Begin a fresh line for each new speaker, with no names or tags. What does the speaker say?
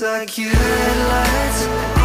It's like you lights.